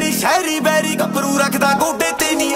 ਮੇਰੀ ਸ਼ਹਿਰੀ ਬੈਰੀ ਗੱਭਰੂ ਰੱਖਦਾ ਗੋਡੇ ਤੇ ਨਹੀਂ